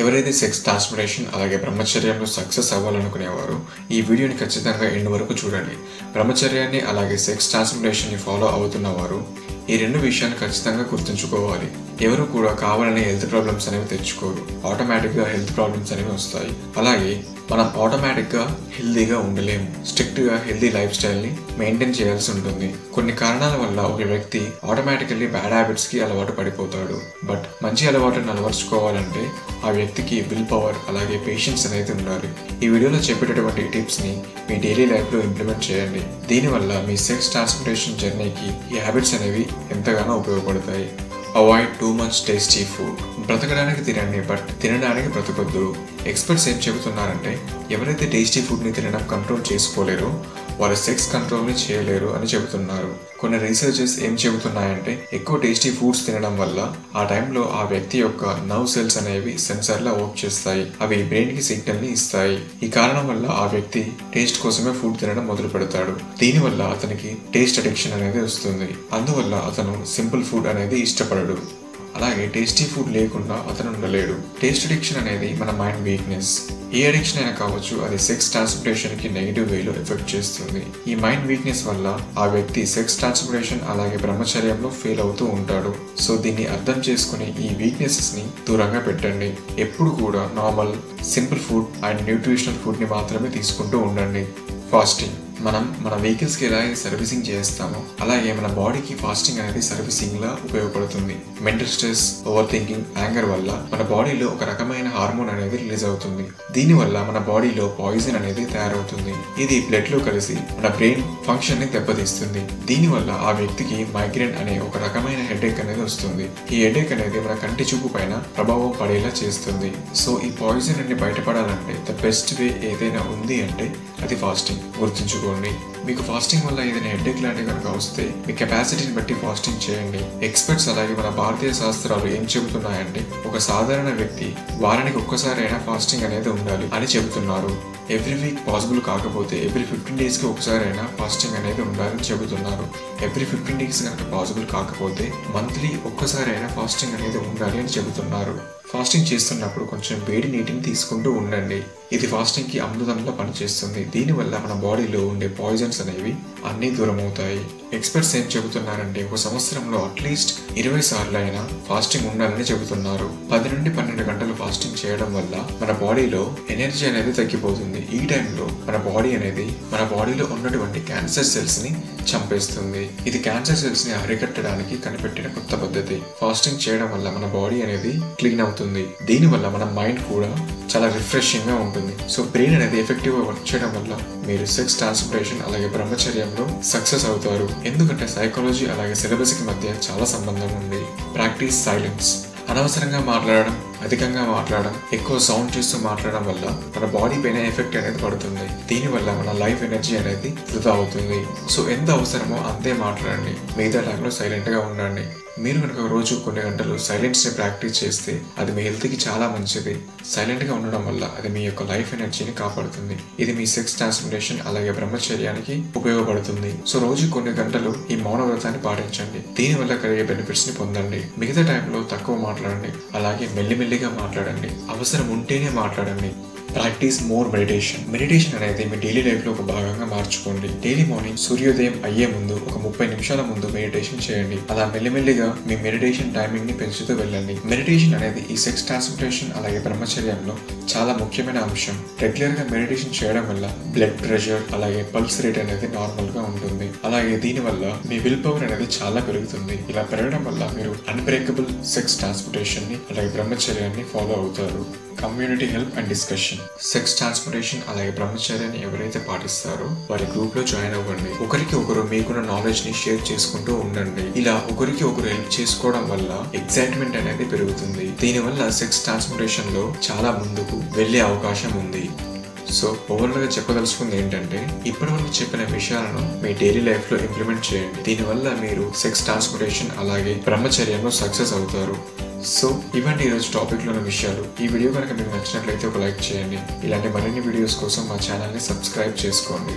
ఎవరైతే sex transformation అలాగే బ్రహ్మచర్యంలో success అవ్వాలనుకునేవారు ఈ వీడియోని ఖచ్చితంగా ఎండ్ వరకు చూడండి. బ్రహ్మచర్యాన్ని అలాగే సెక్స్ ట్రాన్స్ఫర్మేషన్ని ఫాలో అవుతున్నవారు ఈ రెండు విషయాలు ఖచ్చితంగా గుర్తుంచుకోవాలి. ఎవరు కూడా కావాలనే హెల్త్ ప్రాబ్లమ్స్ అనేవి తెచ్చుకోరు. ఆటోమేటిక్గా హెల్త్ ప్రాబ్లమ్స్ అనేవి వస్తాయి. అలాగే మనం ఆటోమేటిక్గా హెల్దీగా ఉండలేము. స్ట్రిక్ట్గా హెల్తీ లైఫ్ స్టైల్ని మెయింటైన్ చేయాల్సి ఉంటుంది. కొన్ని కారణాల వల్ల ఒక వ్యక్తి ఆటోమేటికల్లీ బ్యాడ్ హ్యాబిట్స్కి అలవాటు పడిపోతాడు. బట్ మంచి అలవాటును అలవర్చుకోవాలంటే ఆ వ్యక్తికి విల్ పవర్ అలాగే పేషెన్స్ అనేది ఉండాలి. ఈ వీడియోలో చెప్పేటటువంటి టిప్స్ని మీ డైలీ లైఫ్లో ఇంప్లిమెంట్ చేయండి. దీనివల్ల మీ సెక్స్ ట్రాన్స్పోర్టేషన్ జర్నీకి ఈ హ్యాబిట్స్ అనేవి ఎంతగానో ఉపయోగపడతాయి. Avoid too much tasty food బ్రతకడానికి తినండి బట్ తినడానికి బ్రతకొద్దు. ఎక్స్పర్ట్స్ ఏం చెబుతున్నారంటే ఎవరైతే టేస్టీ ఫుడ్ని తినడం కంట్రోల్ చేసుకోలేరో వారు సెక్స్ కంట్రోల్ని చేయలేరు అని చెబుతున్నారు. కొన్ని రీసెర్చెస్ ఏం చెబుతున్నాయంటే ఎక్కువ టేస్టీ ఫుడ్స్ తినడం వల్ల ఆ టైంలో ఆ వ్యక్తి యొక్క నర్వ్ సెల్స్ అనేవి సెన్సర్లా వర్క్ చేస్తాయి. అవి బ్రెయిన్కి సిగ్నల్ని ఇస్తాయి. ఈ కారణం వల్ల ఆ వ్యక్తి టేస్ట్ కోసమే ఫుడ్ తినడం మొదలు పెడతాడు. దీనివల్ల అతనికి టేస్ట్ అడిక్షన్ అనేది వస్తుంది. అందువల్ల అతను సింపుల్ ఫుడ్ అనేది ఇష్టపడడు. అలాగే టేస్టీ ఫుడ్ లేకుండా అతను ఉండలేడు. టేస్ట్ అడిక్షన్ అనేది మన మైండ్ వీక్నెస్ ఏ అడిక్షన్ అయినా కావచ్చు అది సెక్స్ ట్రాన్స్పోర్టేషన్కి నెగిటివ్ వేలో ఎఫెక్ట్ చేస్తుంది. ఈ మైండ్ వీక్నెస్ వల్ల ఆ వ్యక్తి సెక్స్ ట్రాన్స్పోర్టేషన్ అలాగే బ్రహ్మచర్యంలో ఫెయిల్ అవుతూ ఉంటాడు. సో దీన్ని అర్థం చేసుకుని ఈ వీక్నెసెస్ని దూరంగా పెట్టండి. ఎప్పుడు కూడా normal simple food and nutritional ఫుడ్ని మాత్రమే తీసుకుంటూ ఉండండి. ఫాస్టింగ్ మనం మన వెహికల్స్కి ఎలా సర్వీసింగ్ చేస్తామో అలాగే మన బాడీకి ఫాస్టింగ్ అనేది సర్వీసింగ్ లా ఉపయోగపడుతుంది. Mental stress over thinking anger వల్ల మన బాడీలో ఒక రకమైన హార్మోన్ అనేది రిలీజ్ అవుతుంది. దీనివల్ల మన బాడీలో పాయిజన్ అనేది తయారవుతుంది. ఇది బ్లడ్లో కలిసి మన బ్రెయిన్ ఫంక్షన్ని దెబ్బతీస్తుంది. దీనివల్ల ఆ వ్యక్తికి మైగ్రేన్ అనే ఒక రకమైన హెడేక్ అనేది వస్తుంది. ఈ హెడేక్ అనేది మన కంటి చూపు పైన ప్రభావం పడేలా చేస్తుంది. సో ఈ పాయిజన్ నుండి బయటపడాలంటే ద బెస్ట్ వే ఏదైనా ఉంది అంటే అది ఫాస్టింగ్ గుర్తుంచుకోండి మీకు ఫాస్టింగ్ వల్ల ఏదైనా హెడ్ఏక్ లాంటివి కనుక వస్తే మీ కెపాసిటీని బట్టి ఫాస్టింగ్ చేయండి. ఎక్స్పర్ట్స్ అలాగే మన భారతీయ శాస్త్రాలు ఏం చెబుతున్నాయంటే ఒక సాధారణ వ్యక్తి వారానికి ఒక్కసారి అయినా ఫాస్టింగ్ అనేది ఉండాలి అని చెబుతున్నారు. ఎవ్రీ వీక్ పాసిబుల్ కాకపోతే ఎవ్రీ ఫిఫ్టీన్ డేస్కి ఒకసారి అయినా ఫాస్టింగ్ అనేది ఉండాలని చెబుతున్నారు. ఎవ్రీ ఫిఫ్టీన్ డేస్ కనుక పాసిబుల్ కాకపోతే మంత్లీ ఒక్కసారి అయినా ఫాస్టింగ్ అనేది ఉండాలి అని చెబుతున్నారు. ఫాస్టింగ్ చేస్తున్నప్పుడు కొంచెం వేడి నీటిని తీసుకుంటూ ఉండండి. ఇది ఫాస్టింగ్కి అమృతంలా పనిచేస్తుంది. దీనివల్ల మన బాడీలో ఉండే పాయిజన్స్ అనేవి అన్నీ దూరం అవుతాయి ఎక్స్పర్ట్స్ ఏం చెబుతున్నారంటే ఒక సంవత్సరంలో అట్లీస్ట్ ఇరవై సార్లు అయినా ఫాస్టింగ్ ఉండాలని చెబుతున్నారు. పది నుండి పన్నెండు గంటలు ఫాస్టింగ్ చేయడం వల్ల మన బాడీలో ఎనర్జీ అనేది తగ్గిపోతుంది. ఈ టైంలో మన బాడీ అనేది మన బాడీలో ఉన్నటువంటి క్యాన్సర్ సెల్స్ని చంపేస్తుంది. ఇది క్యాన్సర్ సెల్స్ని అరికట్టడానికి కనిపెట్టిన కొత్త పద్ధతి. ఫాస్టింగ్ చేయడం వల్ల మన బాడీ అనేది క్లీన్ అవుతుంది. దీనివల్ల మన మైండ్ కూడా చాలా రిఫ్రెషింగ్గా ఉంటుంది. సో బ్రెయిన్ అనేది ఎఫెక్టివ్గా వర్క్ చేయడం వల్ల మీరు సెక్స్ ట్రాన్స్పోర్టేషన్ అలాగే బ్రహ్మచర్యంలో సక్సెస్ అవుతారు. ఎందుకంటే సైకాలజీ అలాగే సిలబస్కి మధ్య చాలా సంబంధం ఉంది. ప్రాక్టీస్ సైలెన్స్ అనవసరంగా మాట్లాడడం అధికంగా మాట్లాడడం ఎక్కువ సౌండ్ చేస్తూ మాట్లాడడం వల్ల మన బాడీ పైన ఎఫెక్ట్ అనేది పడుతుంది. దీనివల్ల మన లైఫ్ ఎనర్జీ అనేది వృధా అవుతుంది. సో ఎంత అవసరమో అంతే మాట్లాడండి. మిగతా టైంలో సైలెంట్గా ఉండండి. మీరు కనుక రోజు కొన్ని గంటలు సైలెన్స్ని ప్రాక్టీస్ చేస్తే అది మీ హెల్త్కి చాలా మంచిది. సైలెంట్గా ఉండడం వల్ల అది మీ యొక్క లైఫ్ ఎనర్జీని కాపాడుతుంది. ఇది మీ సెక్స్ ట్రాన్స్ఫర్మేషన్ అలాగే బ్రహ్మచర్యానికి ఉపయోగపడుతుంది. సో రోజు కొన్ని గంటలు ఈ మౌన వ్రతాన్ని పాటించండి దీనివల్ల కలిగే బెనిఫిట్స్ని పొందండి. మిగతా టైంలో తక్కువ మాట్లాడండి. అలాగే మెల్లిమెల్లిగా మాట్లాడండి. అవసరం ఉంటేనే మాట్లాడండి. ప్రాక్టీస్ మోర్ మెడిటేషన్ మెడిటేషన్ అనేది మీ డైలీ లైఫ్లో ఒక భాగంగా మార్చుకోండి. డైలీ మార్నింగ్ సూర్యోదయం అయ్యే ముందు ఒక ముప్పై నిమిషాల ముందు మెడిటేషన్ చేయండి. అలా మెల్లిమెల్లిగా మీ మెడిటేషన్ టైమింగ్ని పెంచుతూ వెళ్ళండి. మెడిటేషన్ అనేది ఈ సెక్స్ ట్రాన్స్పోర్టేషన్ అలాగే బ్రహ్మచర్యంలో చాలా ముఖ్యమైన అంశం. రెగ్యులర్గా మెడిటేషన్ చేయడం వల్ల బ్లడ్ ప్రెషర్ అలాగే పల్స్ రేట్ అనేది నార్మల్గా ఉంటుంది. అలాగే దీనివల్ల మీ విల్ పవర్ అనేది చాలా పెరుగుతుంది. ఇలా పెరగడం వల్ల మీరు అన్బ్రేకబుల్ సెక్స్ ట్రాన్స్పోర్టేషన్ని అలాగే బ్రహ్మచర్యాన్ని ఫాలో అవుతారు. Community help and discussion sex transportation అలాగే బ్రహ్మచర్యాన్ని ఎవరైతే పాటిస్తారో వారి గ్రూప్లో జాయిన్ అవ్వండి. ఒకరికి ఒకరు మీకున్న నాలెడ్జ్ని షేర్ చేసుకుంటూ ఉండండి. ఇలా ఒకరికి ఒకరు హెల్ప్ చేసుకోవడం వల్ల ఎక్సైట్మెంట్ అనేది పెరుగుతుంది. దీనివల్ల సెక్స్ ట్రాన్స్పోర్టేషన్లో చాలా ముందుకు వెళ్ళే అవకాశం ఉంది. సో ఓవరాల్గా చెప్పదలుచుకుంది ఏంటంటే ఇప్పటివరకు చెప్పిన విషయాలను మీ డైలీ లైఫ్లో ఇంప్లిమెంట్ చేయండి. దీనివల్ల మీరు సెక్స్ ట్రాన్స్పోర్టేషన్ అలాగే బ్రహ్మచర్యంలో సక్సెస్ అవుతారు. సో ఇవన్నీ ఈరోజు టాపిక్లోని విషయాలు. ఈ వీడియో కనుక మీకు నచ్చినట్లయితే ఒక లైక్ చేయండి. ఇలాంటి మరిన్ని వీడియోస్ కోసం మా ఛానల్ని సబ్స్క్రైబ్ చేసుకోండి.